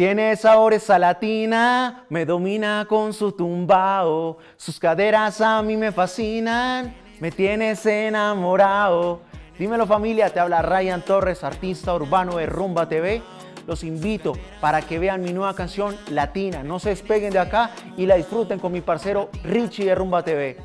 Tiene sabor esa latina, me domina con su tumbao. Sus caderas a mí me fascinan, me tienes enamorado. Dímelo familia, te habla Ryan Torres, artista urbano de Rumba TV. Los invito para que vean mi nueva canción Latina. No se despeguen de acá y la disfruten con mi parcero Richie de Rumba TV.